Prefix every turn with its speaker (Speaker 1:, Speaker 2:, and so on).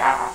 Speaker 1: Yeah.